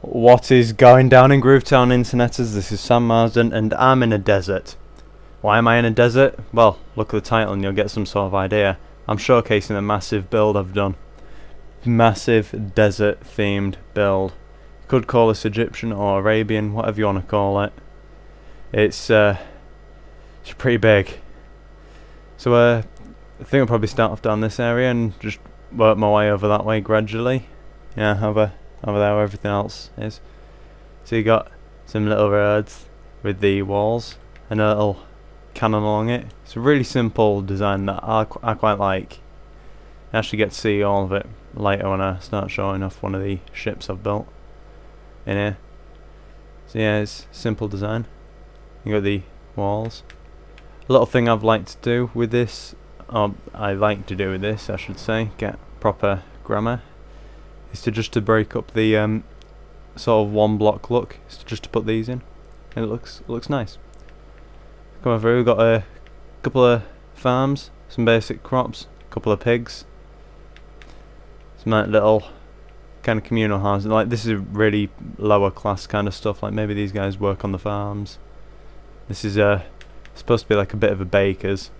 What is going down in Groovetown Interneters? This is Sam Marsden and I'm in a desert. Why am I in a desert? Well, look at the title and you'll get some sort of idea. I'm showcasing a massive build I've done. Massive desert themed build. You could call this Egyptian or Arabian, whatever you want to call it. It's uh, it's pretty big. So uh, I think I'll probably start off down this area and just work my way over that way gradually. Yeah, over over there where everything else is. So you got some little roads with the walls and a little cannon along it. It's a really simple design that I, qu I quite like. I actually get to see all of it later when I start showing off one of the ships I've built in here. So yeah, it's simple design. You got the walls. A little thing I've liked to do with this, or I like to do with this, I should say, get proper grammar is to just to break up the um, sort of one block look. Is to just to put these in, and it looks it looks nice. Coming through, we've got a couple of farms, some basic crops, a couple of pigs, some little kind of communal houses. Like this is really lower class kind of stuff. Like maybe these guys work on the farms. This is uh, supposed to be like a bit of a baker's.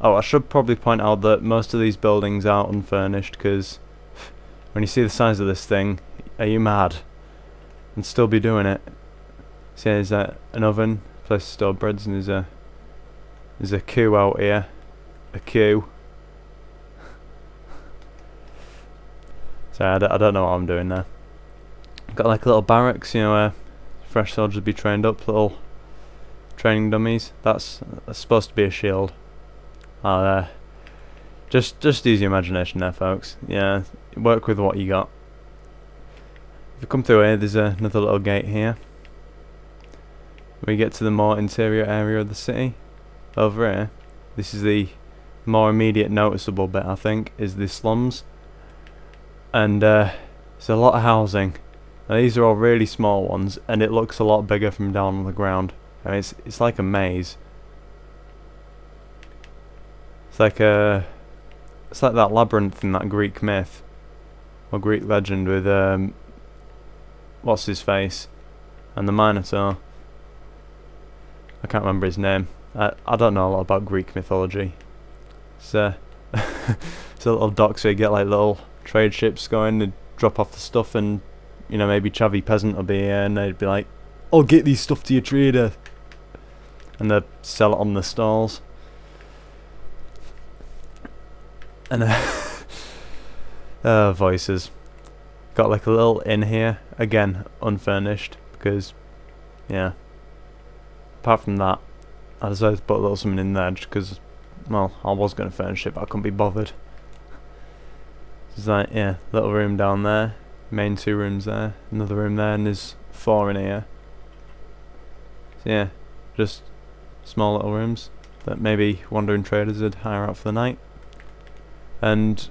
Oh, I should probably point out that most of these buildings are unfurnished because when you see the size of this thing, are you mad? And still be doing it. See, there's uh, an oven, place to store breads, and there's a there's a queue out here. A queue. Sorry, I d I don't know what I'm doing there. Got like little barracks, you know, where fresh soldiers be trained up, little training dummies. That's, that's supposed to be a shield. Oh, there. Just, just use your imagination there, folks. Yeah, work with what you got. If you come through here, there's another little gate here. We get to the more interior area of the city. Over here, this is the more immediate noticeable bit, I think, is the slums. And uh, there's a lot of housing. Now, these are all really small ones, and it looks a lot bigger from down on the ground. I mean, it's it's like a maze. It's like a it's like that labyrinth in that Greek myth or Greek legend with um, what's his face and the Minotaur. I can't remember his name. I I don't know a lot about Greek mythology. It's uh, it's a little dock so you get like little trade ships going and drop off the stuff and you know maybe Chavy peasant will be here and they'd be like, "I'll get these stuff to your trader," and they sell it on the stalls and uh, uh, voices. Got like a little in here, again unfurnished because, yeah. Apart from that, I decided to put a little something in there just because, well, I was going to furnish it, but I couldn't be bothered. There's like, yeah, little room down there, main two rooms there, another room there, and there's four in here. So yeah, just small little rooms that maybe wandering traders would hire out for the night and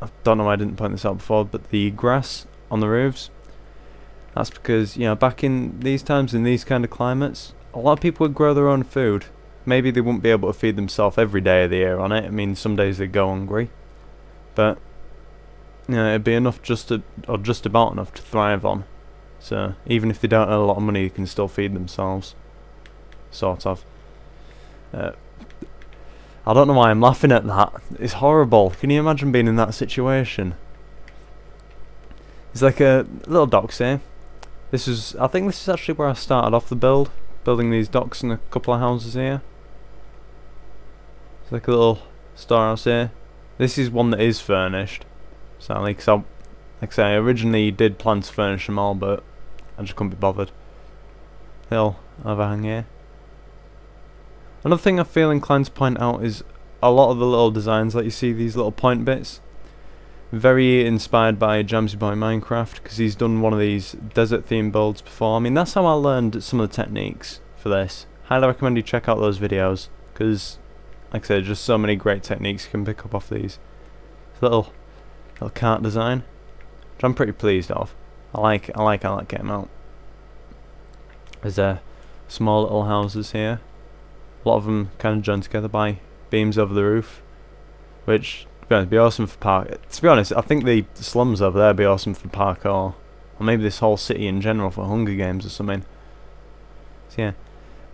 I don't know why I didn't point this out before but the grass on the roofs that's because you know back in these times in these kind of climates a lot of people would grow their own food. Maybe they wouldn't be able to feed themselves every day of the year on it. I mean some days they go hungry. But you know it'd be enough just to or just about enough to thrive on. So even if they don't earn a lot of money they can still feed themselves. Sort of. Uh, I don't know why I'm laughing at that. It's horrible. Can you imagine being in that situation? It's like a little docks here. This is, I think this is actually where I started off the build. Building these docks and a couple of houses here. It's like a little storehouse here. This is one that is furnished. Sadly, because I, like I say, I originally did plan to furnish them all, but I just couldn't be bothered. Little overhang here. Another thing I feel inclined to point out is a lot of the little designs, that you see these little point bits, very inspired by Jamsy Boy Minecraft, because he's done one of these desert theme builds before. I mean, that's how I learned some of the techniques for this. Highly recommend you check out those videos, because, like I said, there's just so many great techniques you can pick up off these. Little, little cart design, which I'm pretty pleased of. I like, I like how that came out. There's uh, small little houses here. A lot of them kind of joined together by beams over the roof, which would be, awesome for park. To be honest, I think the slums over there would be awesome for parkour. or maybe this whole city in general for Hunger Games or something. So yeah,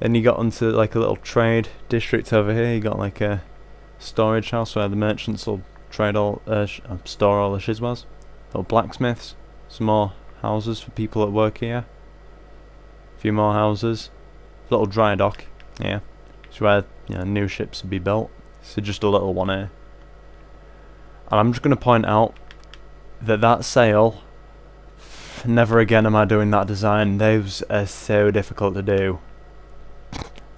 then you got onto like a little trade district over here. You got like a storage house where the merchants will trade all, uh, uh store all the shizwas. Little blacksmiths, some more houses for people that work here. A few more houses, little dry dock. Yeah, it's where you know, new ships would be built. So just a little one here. And I'm just going to point out that that sail, never again am I doing that design. Those are so difficult to do.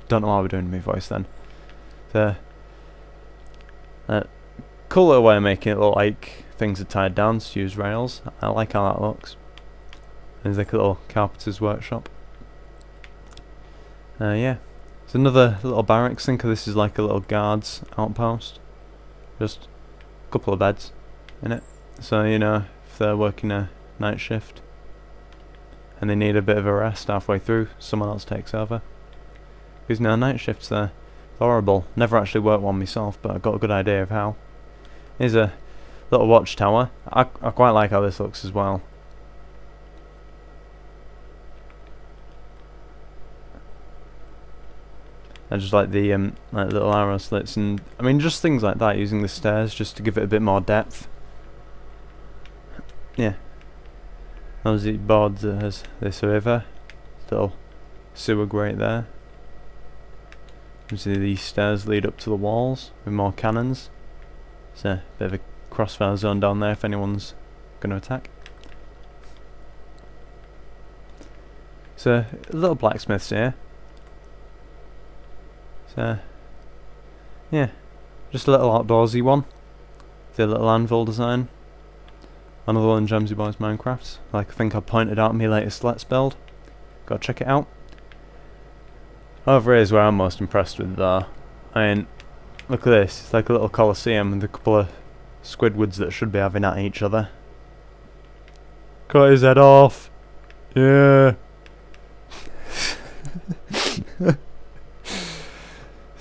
Don't know why we're doing my voice then. The uh, cool little way of making it look like things are tied down to use rails. I like how that looks. There's like a little carpenter's workshop. Uh, yeah. It's another little barracks. Think this is like a little guards outpost. Just a couple of beds in it. So, you know, if they're working a night shift and they need a bit of a rest halfway through, someone else takes over. Because now night shifts there. Horrible. Never actually worked one myself, but I got a good idea of how. Here's a little watchtower. I, I quite like how this looks as well. I just like the um, like little arrow slits and I mean just things like that using the stairs just to give it a bit more depth. Yeah. Obviously board has this river. Little sewer grate there. Obviously these stairs lead up to the walls with more cannons. It's a bit of a crossfire zone down there if anyone's going to attack. So, little blacksmiths here. So, uh, yeah, just a little outdoorsy one. The little anvil design. Another one in Jamsy Boys Minecraft. Like I think I pointed out in my latest Let's Build. Go check it out. Over here is where I'm most impressed with though. I mean, look at this. It's like a little coliseum with a couple of Squidwards that should be having at each other. Cut his head off. Yeah.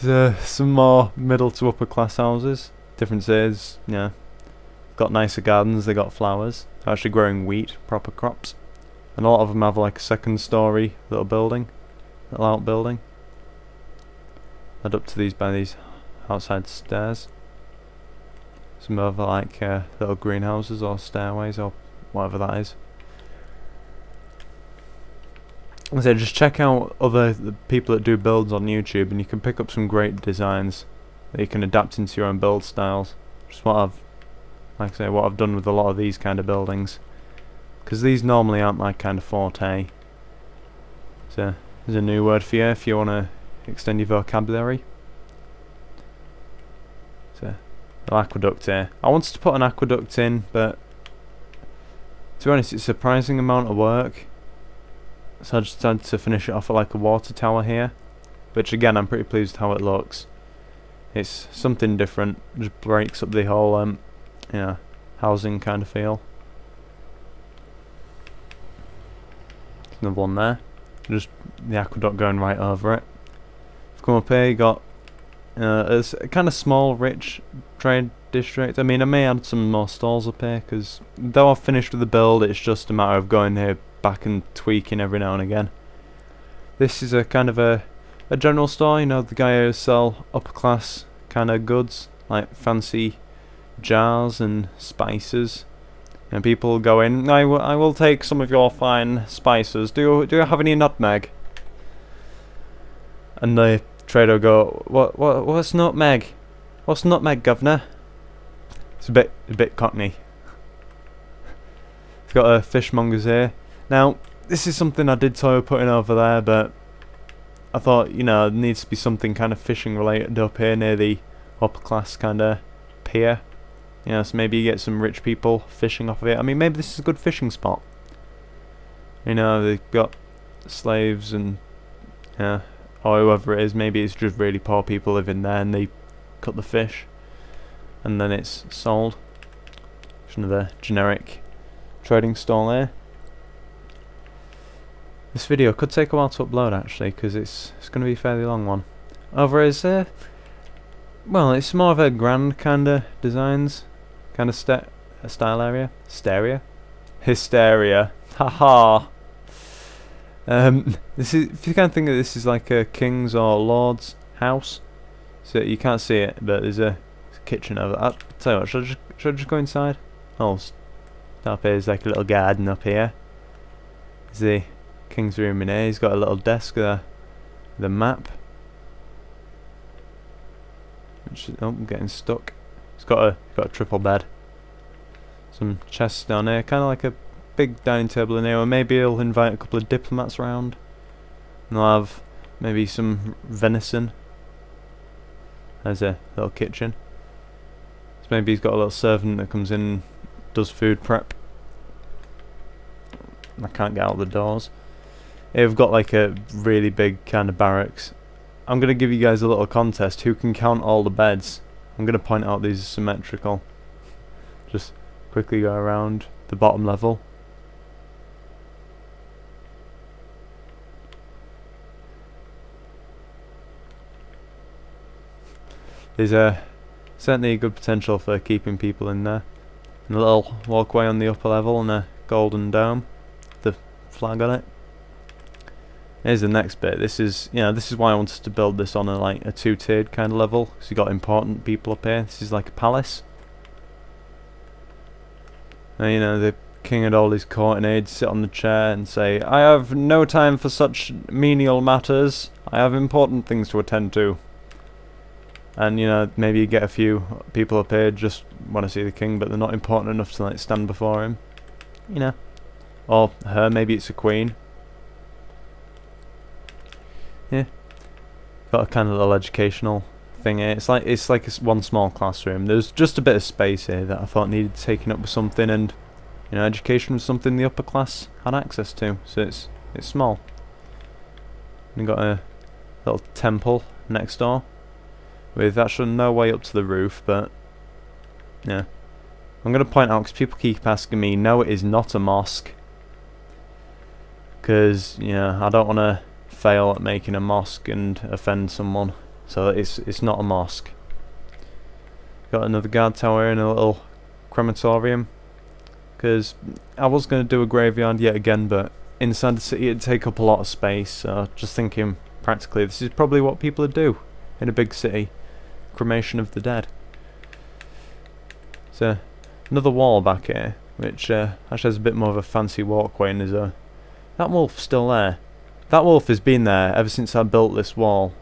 There's some more middle to upper class houses. Difference is, yeah, got nicer gardens, they got flowers. They're actually growing wheat, proper crops. And a lot of them have like a second story little building, little outbuilding. Led up to these by these outside stairs. Some other like uh, little greenhouses or stairways or whatever that is. So just check out other people that do builds on YouTube and you can pick up some great designs that you can adapt into your own build styles. Just what I've, like I say, what I've done with a lot of these kind of buildings. Because these normally aren't my kind of forte. So there's a new word for you if you want to extend your vocabulary. So, an aqueduct here. I wanted to put an aqueduct in, but to be honest, it's a surprising amount of work so I just decided to finish it off at like a water tower here. Which again, I'm pretty pleased how it looks. It's something different. Just breaks up the whole, um, you know, housing kind of feel. Another one there. Just the aqueduct going right over it. I've come up here, you got uh, it's a kind of small, rich trade district. I mean, I may add some more stalls up here, because though I've finished with the build, it's just a matter of going here back and tweaking every now and again. This is a kind of a, a general store, you know, the guy who sell upper class kind of goods, like fancy jars and spices. And people go in, I, I will take some of your fine spices. Do you, do you have any nutmeg? And the trader go, what, what, what's nutmeg? What's nutmeg, governor? It's a bit, a bit cockney. It's got a fishmonger's here. Now, this is something I did toy putting over there, but I thought, you know, there needs to be something kind of fishing related up here near the upper class kind of pier. You know, so maybe you get some rich people fishing off of it. I mean, maybe this is a good fishing spot. You know, they've got slaves and, yeah, or whoever it is. Maybe it's just really poor people living there and they cut the fish and then it's sold. Just another generic trading stall there. This video could take a while to upload actually, because it's it's going to be a fairly long one. Over is uh, well, it's more of a grand kind of designs, kind of st style area, hysteria, hysteria. Haha. Um, this is if you can think of this is like a king's or lord's house, so you can't see it, but there's a, kitchen over. I'll tell you what, should I just should I just go inside? Oh, up here is like a little garden up here. The king's room in here. He's got a little desk there, the map. Which, oh, I'm getting stuck. He's got a got a triple bed. Some chests down here, kind of like a big dining table in here, or maybe he'll invite a couple of diplomats around. And they'll have maybe some venison. There's a little kitchen. So maybe he's got a little servant that comes in does food prep. I can't get out the doors. They've got like a really big kind of barracks. I'm going to give you guys a little contest. Who can count all the beds? I'm going to point out these are symmetrical. Just quickly go around the bottom level. There's a certainly a good potential for keeping people in there. And a little walkway on the upper level and a golden dome. The flag on it. Here's the next bit. This is, you know, this is why I wanted to build this on a like a two-tiered kind of level. Because you got important people up here. This is like a palace. And, you know, the king and all his court and aides sit on the chair and say, I have no time for such menial matters. I have important things to attend to and you know maybe you get a few people up here just want to see the king but they're not important enough to like stand before him you know or her maybe it's a queen yeah. Got a kind of little educational thing here. It's like it's like one small classroom. There's just a bit of space here that I thought needed taking up with something and you know education was something the upper class had access to. So it's it's small. And got a little temple next door with actually no way up to the roof, but yeah. I'm going to point out because people keep asking me, no it is not a mosque. Because, yeah, I don't want to fail at making a mosque and offend someone. So it's it's not a mosque. Got another guard tower and a little crematorium. Because I was going to do a graveyard yet again, but inside the city it'd take up a lot of space. So just thinking practically this is probably what people would do in a big city cremation of the dead. So, another wall back here, which uh, actually has a bit more of a fancy walkway, and there's a... That wolf's still there. That wolf has been there ever since I built this wall,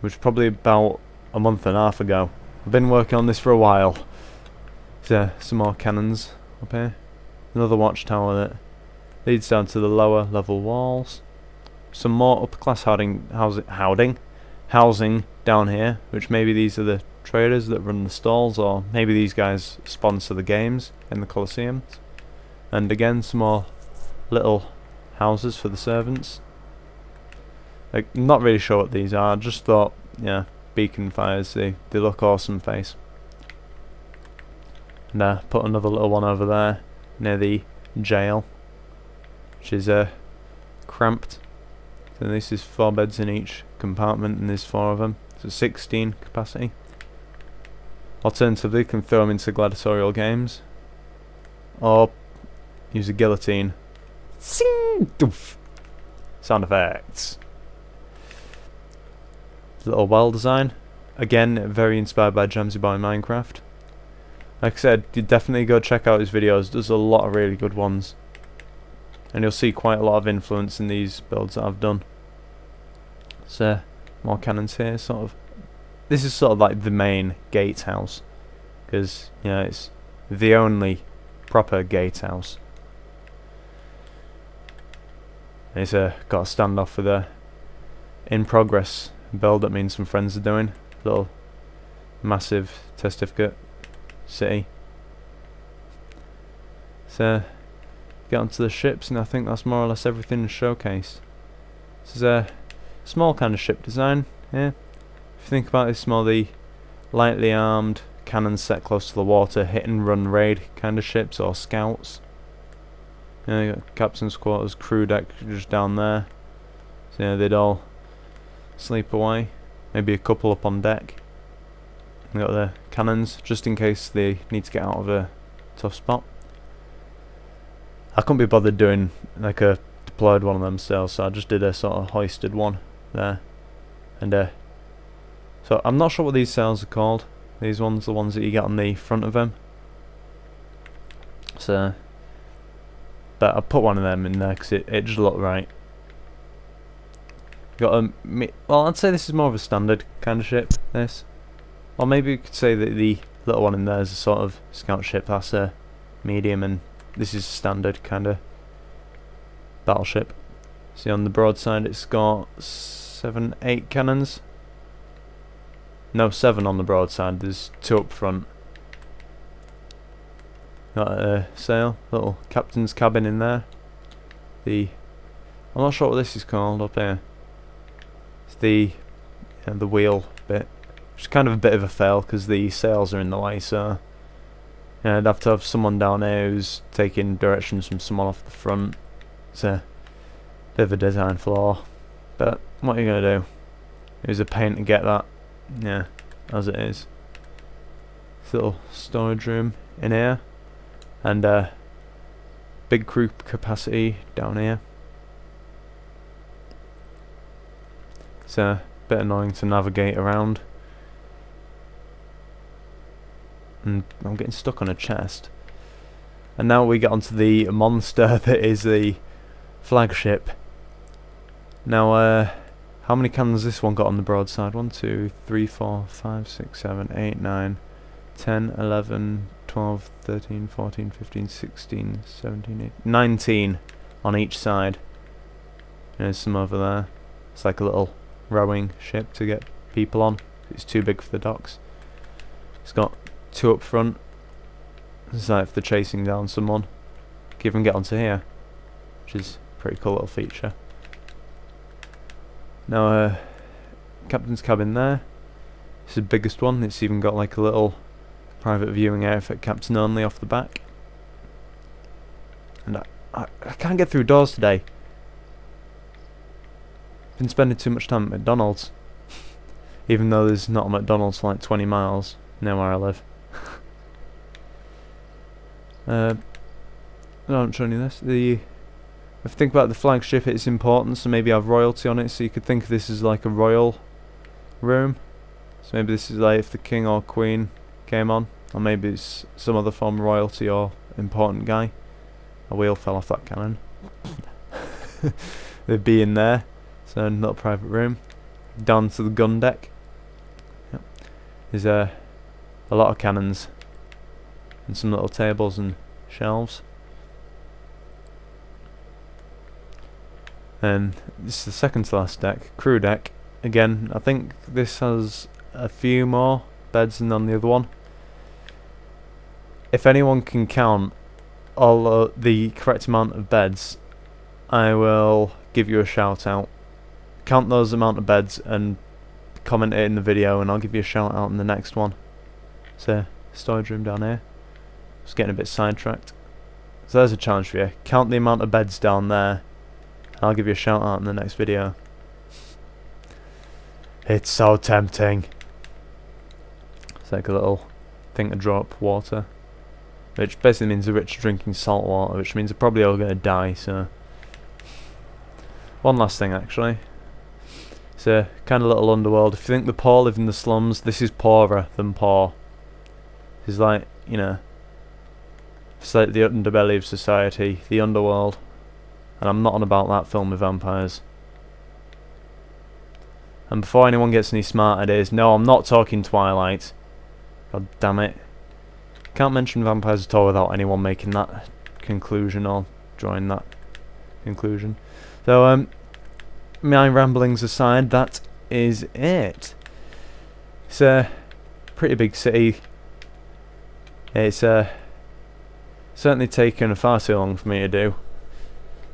which was probably about a month and a half ago. I've been working on this for a while. So, some more cannons up here. Another watchtower that leads down to the lower level walls. Some more upper class housing, housing, housing down here, which maybe these are the traders that run the stalls, or maybe these guys sponsor the games in the Colosseum. And again, some more little houses for the servants. Like, not really sure what these are, just thought, yeah, beacon fires, they, they look awesome face. And uh, put another little one over there, near the jail, which is uh, cramped. So this is four beds in each compartment and there's four of them. So 16 capacity. Alternatively, you can throw them into gladiatorial games. Or use a guillotine. Sing! Doof! Sound effects. Little well design. Again, very inspired by Jamsy Boy Minecraft. Like I said, you definitely go check out his videos. There's a lot of really good ones. And you'll see quite a lot of influence in these builds that I've done. So, more cannons here, sort of. This is sort of like the main gatehouse, because you know it's the only proper gatehouse. It's uh, got a standoff for the in progress build that means some friends are doing. Little massive testificate city. So get onto the ships and I think that's more or less everything showcased. This is a small kind of ship design here. If you think about this more the lightly armed cannons set close to the water hit and run raid kind of ships or scouts. You, know, got captain's quarters, crew deck just down there. So yeah, they'd all sleep away. Maybe a couple up on deck. You got the cannons just in case they need to get out of a tough spot. I couldn't be bothered doing like a deployed one of them still, so I just did a sort of hoisted one there. And uh, so I'm not sure what these sails are called. These ones, the ones that you get on the front of them. So, but I put one of them in there because it, it just looked right. Got a, well I'd say this is more of a standard kind of ship, this. Or maybe you could say that the little one in there is a sort of scout ship, that's a medium and this is standard kind of battleship. See on the broadside it's got seven, eight cannons. No, seven on the broadside, there's two up front. Got a sail, little captain's cabin in there. The I'm not sure what this is called up here. The uh, the wheel bit, which is kind of a bit of a fail because the sails are in the way. So yeah, I'd have to have someone down here who's taking directions from someone off the front. It's a bit of a design flaw, but what are you gonna do? It was a pain to get that. Yeah, as it is. This little storage room in here and uh, big crew capacity down here. It's a bit annoying to navigate around. And I'm getting stuck on a chest. And now we get onto the monster that is the flagship. Now, uh, how many cannons this one got on the broadside? 1, 2, 3, 4, 5, 6, 7, 8, 9, 10, 11, 12, 13, 14, 15, 16, 17, 18, 19 on each side. There's some over there. It's like a little rowing ship to get people on. It's too big for the docks. It's got two up front. It's like if they're chasing down someone. Can even get onto here. Which is a pretty cool little feature. Now, uh, captain's cabin there. It's the biggest one. It's even got like a little private viewing area for captain only off the back. And I, I, I can't get through doors today. Been spending too much time at McDonald's. Even though there's not a McDonald's for like 20 miles near where I live. uh, no, I'm showing you this. The if you think about the flagship, its importance, so maybe I have royalty on it, so you could think of this as like a royal room. So maybe this is like if the king or queen came on. Or maybe it's some other form of royalty or important guy. A wheel fell off that cannon. They'd be in there. So not a private room. Down to the gun deck. Yep. There's uh, a lot of cannons. And some little tables and shelves. And this is the second to last deck, crew deck. Again, I think this has a few more beds than on the other one if anyone can count all uh, the correct amount of beds, I will give you a shout out. Count those amount of beds and comment it in the video and I'll give you a shout out in the next one. So, storage room down here. Just getting a bit sidetracked. So there's a challenge for you. Count the amount of beds down there and I'll give you a shout out in the next video. It's so tempting. It's like a little thing to drop water. Which basically means the rich are drinking salt water, which means they're probably all going to die, so... One last thing, actually. It's a kind of little underworld. If you think the poor live in the slums, this is poorer than poor. This is like, you know... It's like the underbelly of society, the underworld. And I'm not on about that film with vampires. And before anyone gets any smart ideas, no, I'm not talking Twilight. God damn it. Can't mention vampires at all without anyone making that conclusion or drawing that conclusion. So, um, my ramblings aside, that is it. It's a pretty big city. It's uh, certainly taken far too long for me to do.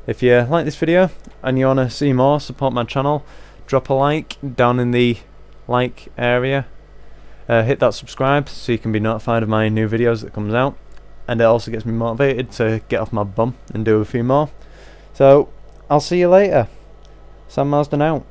If you like this video and you want to see more, support my channel, drop a like down in the like area uh, hit that subscribe so you can be notified of my new videos that comes out and it also gets me motivated to get off my bum and do a few more so I'll see you later Sam Marsden out